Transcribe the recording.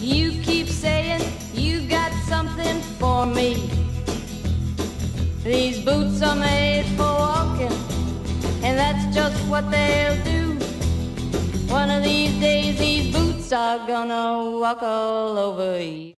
You keep saying you got something for me. These boots are made for walking, and that's just what they'll do. One of these days, these boots are gonna walk all over you.